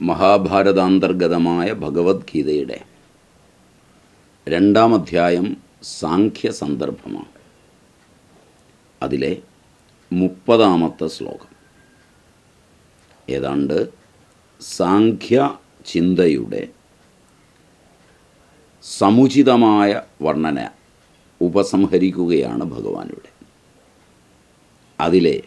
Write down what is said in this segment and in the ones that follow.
മഹാഭാരതാന്തർഗതമായ ഭഗവത്ഗീതയുടെ രണ്ടാം അധ്യായം സാഖ്യ സന്ദർഭമാണ് അതിലെ മുപ്പതാമത്തെ ശ്ലോകം. ഏതാണ്ട് സാഖ്യ ചിന്തയുടെ സമുചിതമായ വർണന ഉപസംഹരിക്കുകയാണ് ഭഗവാനിവിടെ. അതിലെ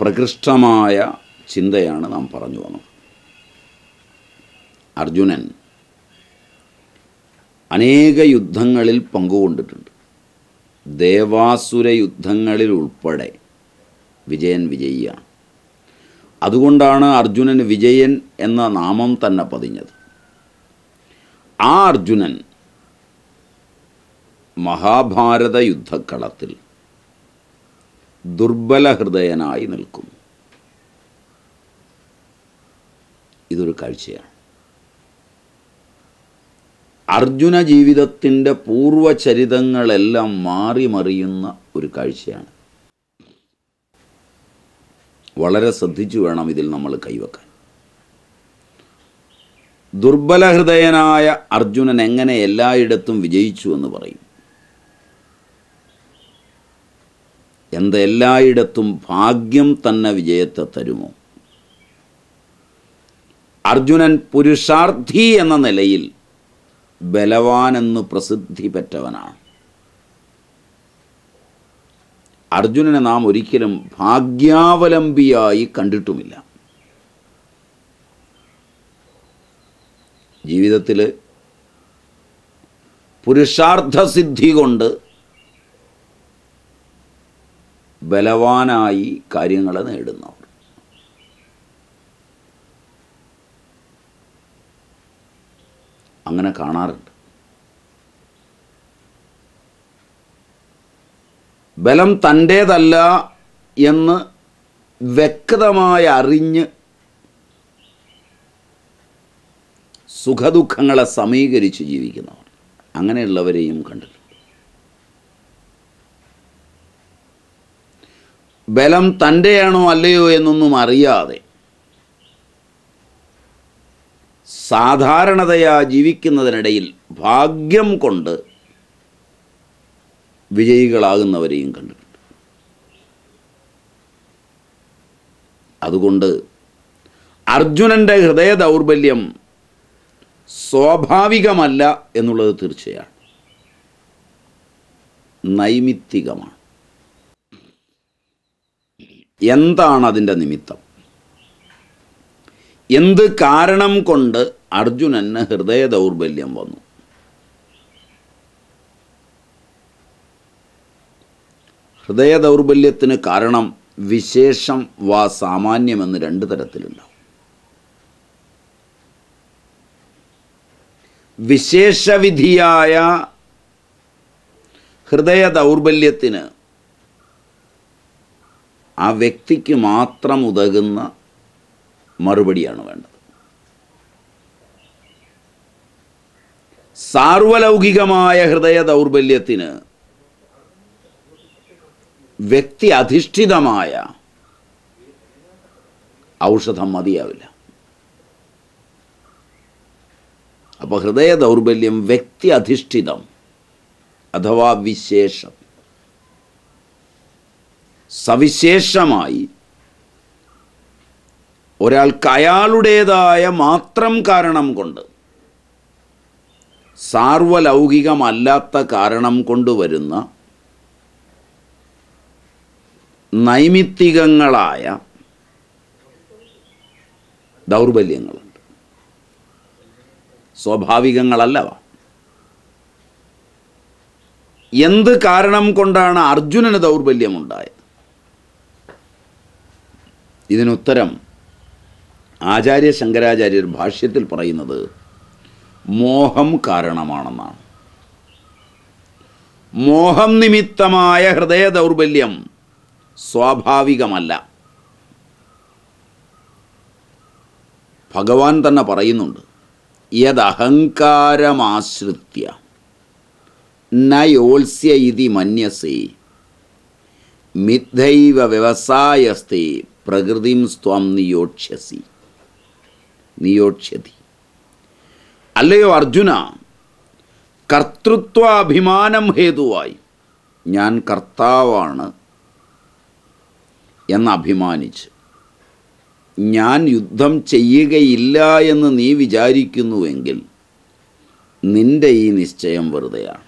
പ്രകൃഷ്ടമായ ചിന്തയാണ് നാം പറഞ്ഞു വന്നത്. അർജുനൻ അനേക യുദ്ധങ്ങളിൽ പങ്കുകൊണ്ടിട്ടുണ്ട്. ദേവാസുര യുദ്ധങ്ങളിൽ ഉൾപ്പെടെ വിജയൻ വിജയിയാണ്. അതുകൊണ്ടാണ് അർജുനന് വിജയൻ എന്ന നാമം തന്നെ പതിഞ്ഞത്. ആ അർജുനൻ മഹാഭാരത യുദ്ധക്കളത്തിൽ ദുർബല ഹൃദയനായി നിൽക്കുന്നു. ഇതൊരു കാഴ്ചയാണ്. അർജുന ജീവിതത്തിന്റെ പൂർവചരിതങ്ങളെല്ലാം മാറി മറിയുന്ന ഒരു കാഴ്ചയാണ്. വളരെ ശ്രദ്ധിച്ചു വേണം ഇതിൽ നമ്മൾ കൈവക്കാൻ. ദുർബല ഹൃദയനായ അർജുനൻ എങ്ങനെ എല്ലായിടത്തും വിജയിച്ചു എന്ന് പറയും. എന്ത് എല്ലായിടത്തും ഭാഗ്യം തന്നെ വിജയത്തെ തരുമോ? അർജുനൻ പുരുഷാർത്ഥി എന്ന നിലയിൽ ബലവാനെന്ന് പ്രസിദ്ധി പെറ്റവനാണ്. അർജുനനെ നാം ഒരിക്കലും ഭാഗ്യാവലംബിയായി കണ്ടിട്ടുമില്ല. ജീവിതത്തിൽ പുരുഷാർത്ഥസിദ്ധി കൊണ്ട് ബലവാനായി കാര്യങ്ങളെ നേടുന്നവർ അങ്ങനെ കാണാറുണ്ട്. ബലം തന്റേതല്ല എന്ന് വ്യക്തമായി അറിഞ്ഞ് സുഖദുഃഖങ്ങളെ സമീകരിച്ച് ജീവിക്കുന്നവർ. അങ്ങനെയുള്ളവരെയും കണ്ടിട്ടുണ്ട്. ബലം തന്റെയാണോ അല്ലയോ എന്നൊന്നും അറിയാതെ സാധാരണതയാ ജീവിക്കുന്നതിനിടയിൽ ഭാഗ്യം കൊണ്ട് വിജയികളാകുന്നവരെയും കണ്ടിട്ടുണ്ട്. അതുകൊണ്ട് അർജുനന്റെ ഹൃദയ ദൗർബല്യം സ്വാഭാവികമല്ല എന്നുള്ളത് തീർച്ചയാണ്. നൈമിത്തികമാണ്. എന്താണ് അതിന്റെ നിമിത്തം? എന്ത് കാരണം കൊണ്ട് അർജുനന് ഹൃദയ ദൗർബല്യം വന്നു. ഹൃദയ ദൗർബല്യത്തിന് കാരണം വിശേഷം വാ സാമാന്യമെന്ന് രണ്ട് തരത്തിലുണ്ടാവും. വിശേഷവിധിയായ ഹൃദയ ദൗർബല്യത്തിന് ആ വ്യക്തിക്ക് മാത്രം ഉതകുന്ന മറുപടിയാണ് വേണ്ടത്. സാർവലൗകികമായ ഹൃദയ ദൗർബല്യത്തിന് വ്യക്തി അധിഷ്ഠിതമായ ഔഷധം മതിയാവില്ല. അപ്പോൾ ഹൃദയ ദൗർബല്യം വ്യക്തി അധിഷ്ഠിതം അഥവാ വിശേഷം. സവിശേഷമായി ഒരാൾക്ക് അയാളുടേതായ മാത്രം കാരണം കൊണ്ട് സാർവലൗകികമല്ലാത്ത കാരണം കൊണ്ടുവരുന്ന നൈമിത്തികങ്ങളായ ദൗർബല്യങ്ങളുണ്ട്. സ്വാഭാവികങ്ങളല്ലവ. എന്ത് കാരണം കൊണ്ടാണ് അർജുനന് ദൗർബല്യമുണ്ടായത്? ഇതിനുത്തരം ആചാര്യ ശങ്കരാചാര്യർ ഭാഷ്യത്തിൽ പറയുന്നത് മോഹം കാരണമാണെന്നാണ്. മോഹം നിമിത്തമായ ഹൃദയ ദൗർബല്യം സ്വാഭാവികമല്ല. ഭഗവാൻ തന്നെ പറയുന്നുണ്ട് യദഹങ്കാരമാശ്രിത്യ നയോത്സ്യ ഇതി മന്യസേ മിഥൈവ വ്യവസായസ്തേ പ്രകൃതിം സ്ത്വം നിയോക്ഷ്യസി നിയോക്ഷ്യതി. അല്ലയോ അർജുന? കർത്തൃത്വാഭിമാനം ഹേതുവായി. ഞാൻ കർത്താവാണ് എന്ന് അഭിമാനിച്ച് ഞാൻ യുദ്ധം ചെയ്യുകയില്ല എന്ന് നീ വിചാരിക്കുന്നുവെങ്കിൽ നിന്റെ ഈ നിശ്ചയം വെറുതെയാണ്.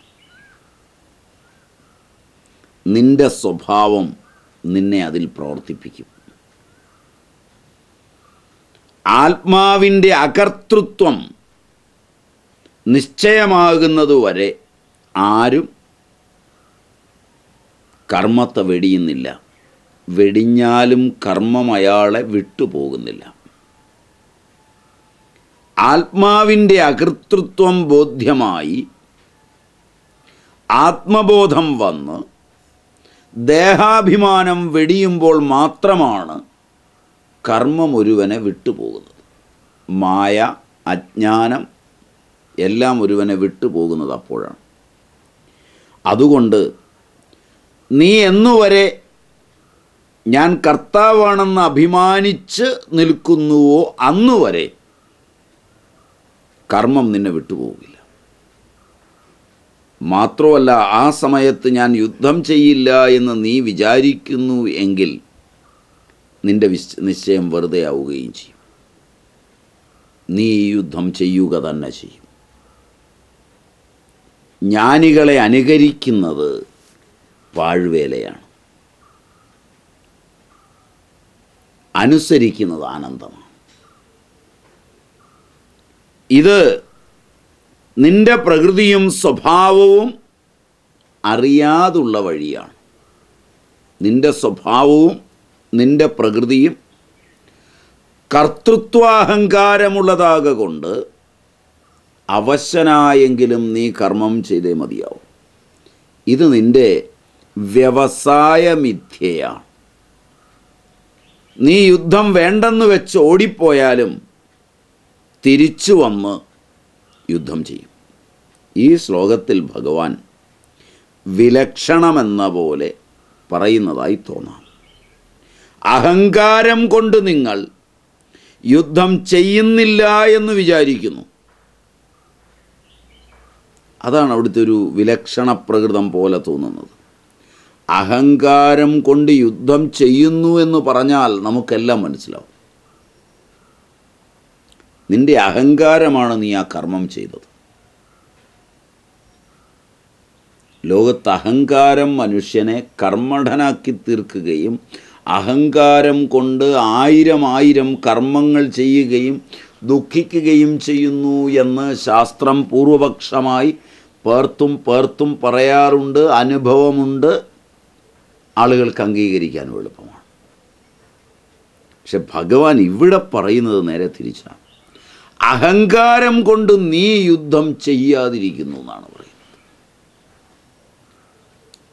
നിന്റെ സ്വഭാവം നിന്നെ അതിൽ പ്രവർത്തിപ്പിക്കും. ആത്മാവിന്റെ അകർത്തൃത്വം നിശ്ചയമാകുന്നതുവരെ ആരും കർമ്മത്തെ വെടിയുന്നില്ല. വെടിഞ്ഞാലും കർമ്മം അയാളെ വിട്ടുപോകുന്നില്ല. ആത്മാവിന്റെ അകർത്തൃത്വം ബോധ്യമായി ആത്മബോധം വന്ന് ദേഹാഭിമാനം വെടിയുമ്പോൾ മാത്രമാണ് കർമ്മം ഒരുവനെ വിട്ടുപോകുന്നത്. മായ അജ്ഞാനം എല്ലാം ഒരുവനെ വിട്ടുപോകുന്നത് അപ്പോഴാണ്. അതുകൊണ്ട് നീ എന്നുവരെ ഞാൻ കർത്താവാണെന്ന് അഭിമാനിച്ച് നിൽക്കുന്നുവോ അന്നുവരെ കർമ്മം നിന്നെ വിട്ടുപോകില്ല മാത്രമല്ല ആ സമയത്ത് ഞാൻ യുദ്ധം ചെയ്യില്ല എന്ന് നീ വിചാരിക്കുന്നു എങ്കിൽ നിന്റെ വിശ് നിശ്ചയം വെറുതെ ആവുകയും ചെയ്യും. നീ യുദ്ധം ചെയ്യുക തന്നെ ചെയ്യും. ജ്ഞാനികളെ അനുകരിക്കുന്നത് പാഴ്വേലയാണ് അനുസരിക്കുന്നത് ആനന്ദമാണ്. ഇത് നിന്റെ പ്രകൃതിയും സ്വഭാവവും അറിയാതുള്ള വഴിയാണ്. നിന്റെ സ്വഭാവവും നിന്റെ പ്രകൃതിയും കർത്തൃത്വാഹങ്കാരമുള്ളതാകൊണ്ട് അവശനായെങ്കിലും നീ കർമ്മം ചെയ്തേ മതിയാവും. ഇത് നിന്റെ വ്യവസായ മിഥ്യയാണ് നീ യുദ്ധം വേണ്ടെന്ന് വെച്ച് ഓടിപ്പോയാലും തിരിച്ചു വന്ന് യുദ്ധം ചെയ്യും. ഈ ശ്ലോകത്തിൽ ഭഗവാൻ വിലക്ഷണമെന്ന പോലെ പറയുന്നതായി തോന്നാം. അഹങ്കാരം കൊണ്ട് നിങ്ങൾ യുദ്ധം ചെയ്യുന്നില്ല എന്ന് വിചാരിക്കുന്നു. അതാണ് അവിടുത്തെ ഒരു വിലക്ഷണ പ്രകൃതം പോലെ തോന്നുന്നത്. അഹങ്കാരം കൊണ്ട് യുദ്ധം ചെയ്യുന്നു എന്ന് പറഞ്ഞാൽ നമുക്കെല്ലാം മനസ്സിലാവും. നിന്റെ അഹങ്കാരമാണ് നീ ആ കർമ്മം ചെയ്തത്. ലോകത്ത് അഹങ്കാരം മനുഷ്യനെ കർമ്മഠനാക്കി തീർക്കുകയും അഹങ്കാരം കൊണ്ട് ആയിരം ആയിരം കർമ്മങ്ങൾ ചെയ്യുകയും ദുഃഖിക്കുകയും ചെയ്യുന്നു എന്ന് ശാസ്ത്രം പൂർവപക്ഷമായി പേർത്തും പേർത്തും പറയാറുണ്ട് അനുഭവമുണ്ട്. ആളുകൾക്ക് അംഗീകരിക്കാൻ എളുപ്പമാണ്. പക്ഷെ ഭഗവാൻ ഇവിടെ പറയുന്നത് നേരെ തിരിച്ചാണ്. അഹങ്കാരം കൊണ്ട് നീ യുദ്ധം ചെയ്യാതിരിക്കുന്നു എന്നാണ് പറയുന്നത്.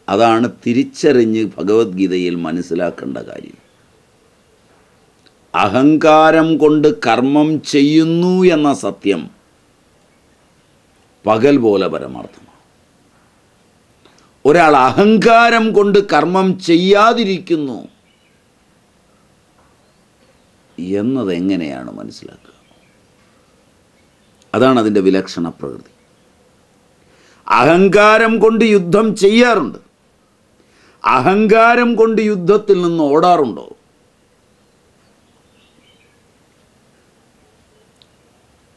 അതാണ് തിരിച്ചറിഞ്ഞ് ഭഗവത്ഗീതയിൽ മനസ്സിലാക്കേണ്ട കാര്യം. അഹങ്കാരം കൊണ്ട് കർമ്മം ചെയ്യുന്നു എന്ന സത്യം പകൽ പോലെ പരമാർത്ഥമാണ്. ഒരാൾ അഹങ്കാരം കൊണ്ട് കർമ്മം ചെയ്യാതിരിക്കുന്നു എന്നത് എങ്ങനെയാണ് മനസ്സിലാക്കുക? അതാണ് അതിന്റെ വിലക്ഷണ പ്രകൃതി. അഹങ്കാരം കൊണ്ട് യുദ്ധം ചെയ്യാറുണ്ട്. അഹങ്കാരം കൊണ്ട് യുദ്ധത്തിൽ നിന്ന് ഓടാറുണ്ടോ?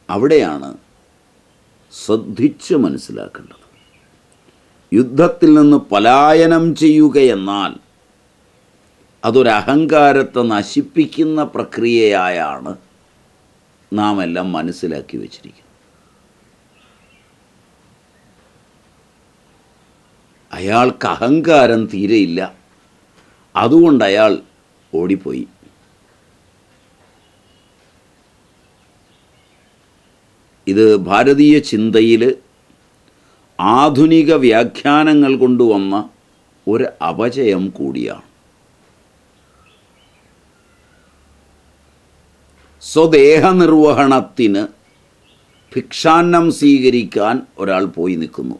അവിടെയാണ് ശ്രദ്ധിച്ച് മനസ്സിലാക്കേണ്ടത്. യുദ്ധത്തിൽ നിന്ന് പലായനം ചെയ്യുകയെന്നാൽ അതൊരഹങ്കാരത്തെ നശിപ്പിക്കുന്ന പ്രക്രിയയായാണ് നാം എല്ലാം മനസ്സിലാക്കി വച്ചിരിക്കുന്നത്. അയാൾക്ക് അഹങ്കാരം തീരെയില്ല. അതുകൊണ്ട് അയാൾ ഓടിപ്പോയി. ഇത് ഭാരതീയ ചിന്തയിൽ ആധുനിക വ്യാഖ്യാനങ്ങൾ കൊണ്ടുവന്ന ഒരു അപചയം കൂടിയാണ്. സ്വദേഹനിർവഹണത്തിന് ഭിക്ഷാന്നം സ്വീകരിക്കാൻ ഒരാൾ പോയി നിൽക്കുന്നു.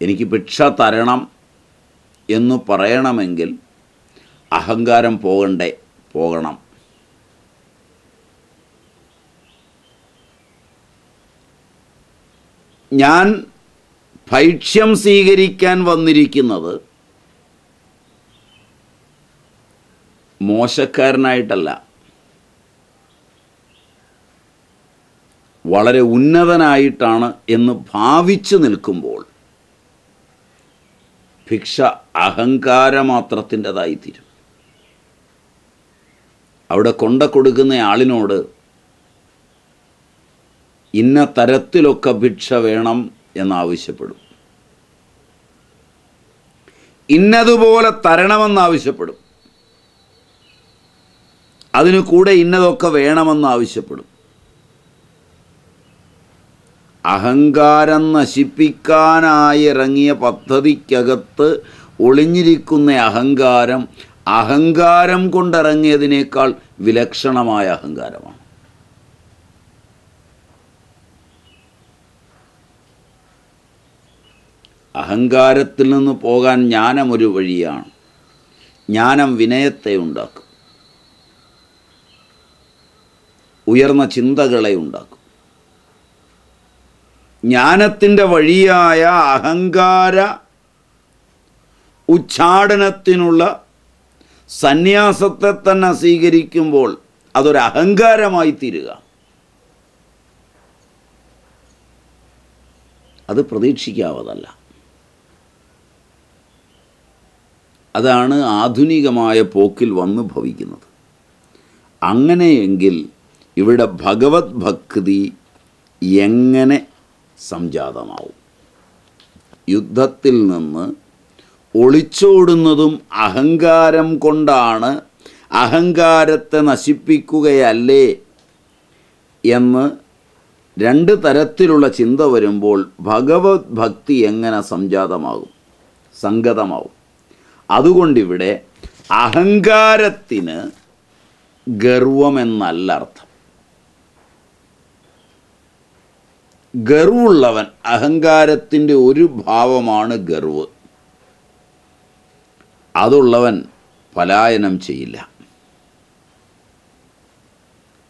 എനിക്ക് ഭിക്ഷ തരണം എന്ന് പറയണമെങ്കിൽ അഹങ്കാരം പോകണ്ടേ പോകണം. ഞാൻ ഭൈക്ഷ്യം സ്വീകരിക്കാൻ വന്നിരിക്കുന്നത് മോശക്കാരനായിട്ടല്ല. വളരെ ഉന്നതനായിട്ടാണ് എന്ന് ഭാവിച്ചു നിൽക്കുമ്പോൾ ഭിക്ഷ അഹങ്കാരമാത്രത്തിന്റെതായിത്തീരും. അവിടെ കൊണ്ട കൊടുക്കുന്ന ആളിനോട് ഇന്ന തരത്തിലൊക്കെ ഭിക്ഷ വേണം എന്നാവശ്യപ്പെടും. ഇന്നതുപോലെ തരണമെന്നാവശ്യപ്പെടും. അതിനു കൂടെ ഇന്നതൊക്കെ വേണമെന്നാവശ്യപ്പെടും. അഹങ്കാരം നശിപ്പിക്കാനായി ഇറങ്ങിയ പദ്ധതിക്കകത്ത് ഒളിഞ്ഞിരിക്കുന്ന അഹങ്കാരം അഹങ്കാരം കൊണ്ടിറങ്ങിയതിനേക്കാൾ വിലക്ഷണമായ അഹങ്കാരമാണ്. അഹങ്കാരത്തിൽ നിന്ന് പോകാൻ ജ്ഞാനം ഒരു വഴിയാണ്. ജ്ഞാനം വിനയത്തെ ഉണ്ടാക്കും. ഉയർന്ന ചിന്തകളെ ഉണ്ടാക്കും. ജ്ഞാനത്തിന്റെ വഴിയായ അഹങ്കാര ഉച്ചാടനത്തിനുള്ള സന്യാസത്തെ തന്നെ സ്വീകരിക്കുമ്പോൾ അതൊരു അഹങ്കാരമായി തീരുക. അത് പ്രതീക്ഷിക്കാവതല്ല അതാണ് ആധുനികമായ പോക്കിൽ വന്ന് ഭവിക്കുന്നത്. അങ്ങനെയെങ്കിൽ ഇവിടെ ഭഗവത് ഭക്തി എങ്ങനെ സംജാതമാവും? യുദ്ധത്തിൽ നിന്ന് ഒളിച്ചോടുന്നതും അഹങ്കാരം കൊണ്ടാണ് അഹങ്കാരത്തെ നശിപ്പിക്കുകയല്ലേ എന്ന് രണ്ട് തരത്തിലുള്ള ചിന്ത വരുമ്പോൾ ഭഗവത് ഭക്തി എങ്ങനെ സംജാതമാകും? സംഗതമാവും അതുകൊണ്ടിവിടെ അഹങ്കാരത്തിന് ഗർവമെന്നല്ല അർത്ഥം. ഗർവുള്ളവൻ അഹങ്കാരത്തിന്റെ ഒരു ഭാവമാണ് ഗർവ്. അതുള്ളവൻ പലായനം ചെയ്യില്ല.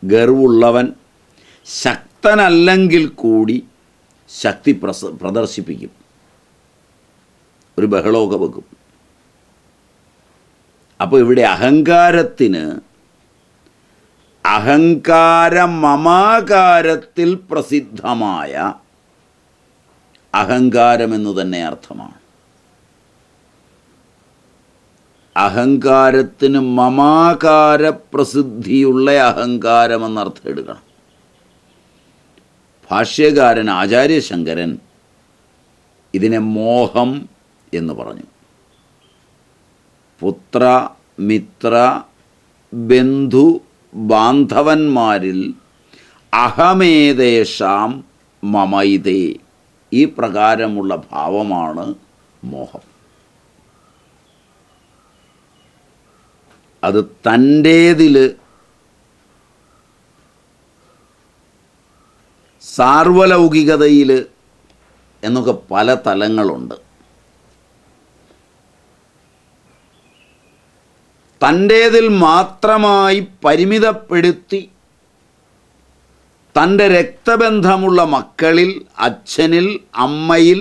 ഗർവുള്ളവൻ ശക്തനല്ലെങ്കിൽ കൂടി ശക്തി പ്രദർശിപ്പിക്കും. ഒരു ബഹളമൊക്കെ വെക്കും. അപ്പോൾ ഇവിടെ അഹങ്കാരത്തിന് അഹങ്കാര മമാകാരത്തിൽ പ്രസിദ്ധമായ അഹങ്കാരമെന്നു തന്നെ അർത്ഥമാണ്. അഹങ്കാരത്തിന് മമാകാര പ്രസിദ്ധിയുള്ള അഹങ്കാരമെന്നർത്ഥം എടുക്കണം. ഭാഷ്യകാരൻ ആചാര്യശങ്കരൻ ഇതിനെ മോഹം എന്ന് പറഞ്ഞു. പുത്ര മിത്ര ബന്ധു ബാന്ധവന്മാരിൽ അഹമേതേഷാം മമൈതേ. ഈ പ്രകാരമുള്ള ഭാവമാണ് മോഹം. അത് തന്റേതിൽ സാർവലൗകികതയിൽ എന്നൊക്കെ പല തലങ്ങളുണ്ട്. തന്റേതിൽ മാത്രമായി പരിമിതപ്പെടുത്തി തന്റെ രക്തബന്ധമുള്ള മക്കളിൽ അച്ഛനിൽ അമ്മയിൽ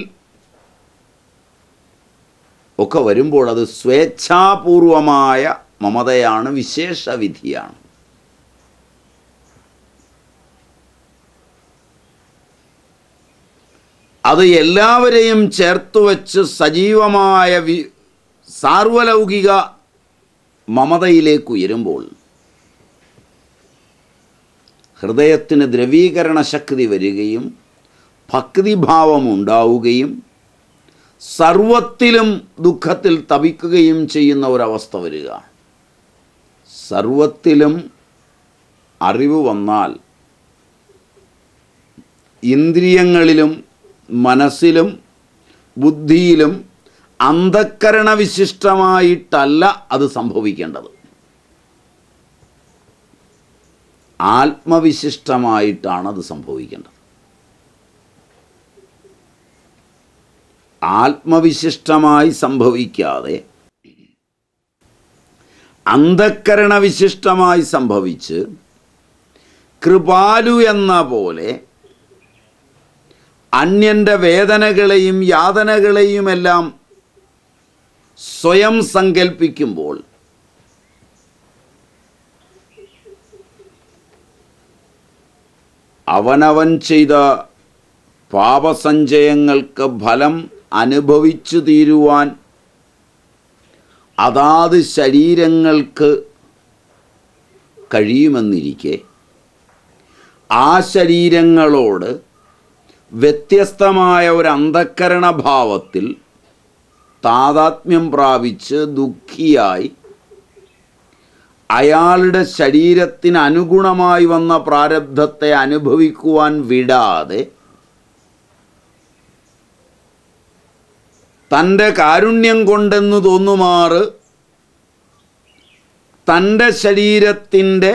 ഒക്കെ വരുമ്പോൾ അത് സ്വേച്ഛാപൂർവമായ മമതയാണ് വിശേഷവിധിയാണ്. അത് എല്ലാവരെയും ചേർത്തുവച്ച് സജീവമായ വി സാർവലൗകിക മമതയിലേക്ക് ഉയരുമ്പോൾ ഹൃദയത്തിന് ദ്രവീകരണ ശക്തി വരികയും ഭക്തിഭാവം ഉണ്ടാവുകയും സർവത്തിലും ദുഃഖത്തിൽ തപിക്കുകയും ചെയ്യുന്ന ഒരവസ്ഥ വരിക. സർവത്തിലും അറിവ് വന്നാൽ ഇന്ദ്രിയങ്ങളിലും മനസ്സിലും ബുദ്ധിയിലും അന്ധക്കരണ വിശിഷ്ടമായിട്ടല്ല അത് സംഭവിക്കേണ്ടത്. ആത്മവിശിഷ്ടമായിട്ടാണ് അത് സംഭവിക്കേണ്ടത്. ആത്മവിശിഷ്ടമായി സംഭവിക്കാതെ അന്ധക്കരണ വിശിഷ്ടമായി സംഭവിച്ച് കൃപാലു എന്ന പോലെ അന്യന്റെ വേദനകളെയും യാതനകളെയുമെല്ലാം സ്വയം സങ്കൽപ്പിക്കുമ്പോൾ അവനവൻ ചെയ്ത പാപസഞ്ചയങ്ങൾക്ക് ഫലം അനുഭവിച്ചു തീരുവാൻ അതാത് ശരീരങ്ങൾക്ക് കഴിയുമെന്നിരിക്കെ ആ ശരീരങ്ങളോട് വ്യത്യസ്തമായ ഒരു അന്ധക്കരണ ഭാവത്തിൽ താതാത്മ്യം പ്രാപിച്ച് ദുഃഖിയായി അയാളുടെ ശരീരത്തിന് അനുഗുണമായി വന്ന പ്രാരബ്ധത്തെ അനുഭവിക്കുവാൻ വിടാതെ തന്റെ കാരുണ്യം കൊണ്ടെന്ന് തോന്നുമാറ് തന്റെ ശരീരത്തിന്റെ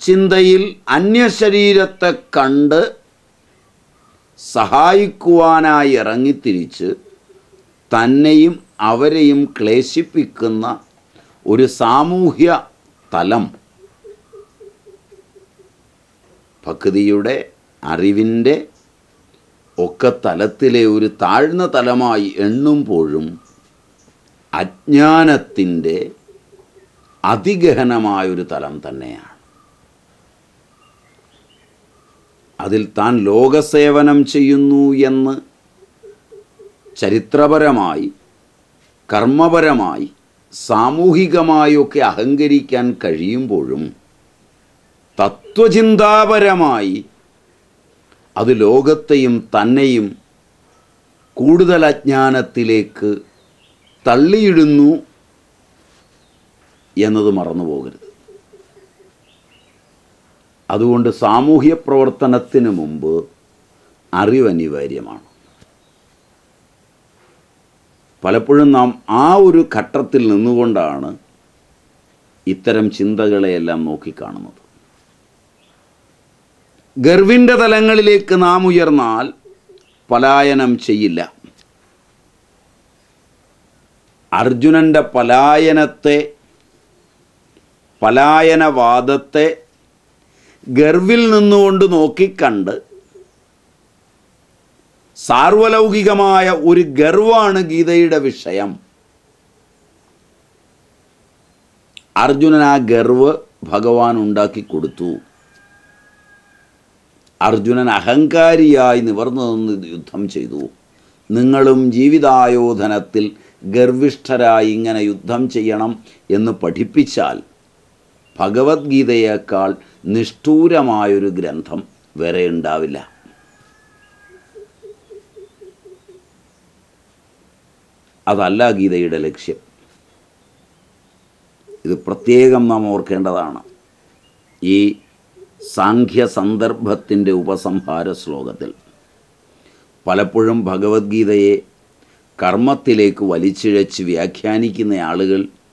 ചിന്തയിൽ അന്യശരീരത്തെ കണ്ട് സഹായിക്കുവാനായി ഇറങ്ങിത്തിരിച്ച് തന്നെയും അവരെയും ക്ലേശിപ്പിക്കുന്ന ഒരു സാമൂഹ്യ തലം. ഭക്തിയുടെ അറിവിന്റെ ഒക്കെ തലത്തിലെ ഒരു താഴ്ന്ന തലമായി എണ്ണുമ്പോഴും അജ്ഞാനത്തിന്റെ അതിഗഹനമായൊരു തലം തന്നെയാണ്. അതിൽ താൻ ലോകസേവനം ചെയ്യുന്നു എന്ന് ചരിത്രപരമായി കർമ്മപരമായി സാമൂഹികമായൊക്കെ അഹങ്കരിക്കാൻ കഴിയുമ്പോഴും തത്വചിന്താപരമായി അത് ലോകത്തെയും തന്നെയും കൂടുതൽ അജ്ഞാനത്തിലേക്ക് തള്ളിയിടുന്നു എന്നത് മറന്നു പോകരുത് അതുകൊണ്ട് സാമൂഹ്യ പ്രവർത്തനത്തിന് മുമ്പ് അറിവ് അനിവാര്യമാണ്. പലപ്പോഴും നാം ആ ഒരു ഘട്ടത്തിൽ നിന്നുകൊണ്ടാണ് ഇത്തരം ചിന്തകളെയെല്ലാം നോക്കിക്കാണുന്നത്. ഗർവിന്റെ തലങ്ങളിലേക്ക് നാം ഉയർന്നാൽ പലായനം ചെയ്യില്ല. അർജുനന്റെ പലായനത്തെ പലായനവാദത്തെ ഗർവിൽ നിന്നുകൊണ്ട് നോക്കിക്കണ്ട് സാർവലൗകികമായ ഒരു ഗർവാണ് ഗീതയുടെ വിഷയം. അർജുനൻ ആ ഗർവ് ഭഗവാൻ ഉണ്ടാക്കി കൊടുത്തു. അർജുനൻ അഹങ്കാരിയായി നിവർന്നു നിന്ന് യുദ്ധം ചെയ്തു. നിങ്ങളും ജീവിതായോധനത്തിൽ ഗർവിഷ്ഠരായി ഇങ്ങനെ യുദ്ധം ചെയ്യണം എന്ന് പഠിപ്പിച്ചാൽ ഭഗവത്ഗീതയേക്കാൾ നിഷ്ഠൂരമായൊരു ഗ്രന്ഥം വരെ ഉണ്ടാവില്ല. അതല്ല ഗീതയുടെ ലക്ഷ്യം. ഇത് പ്രത്യേകം നാം ഓർക്കേണ്ടതാണ്. ഈ സാഖ്യ സന്ദർഭത്തിന്റെ ഉപസംഹാര ശ്ലോകത്തിൽ പലപ്പോഴും ഭഗവത്ഗീതയെ കർമ്മത്തിലേക്ക് വലിച്ചിഴച്ച് വ്യാഖ്യാനിക്കുന്ന ആളുകൾ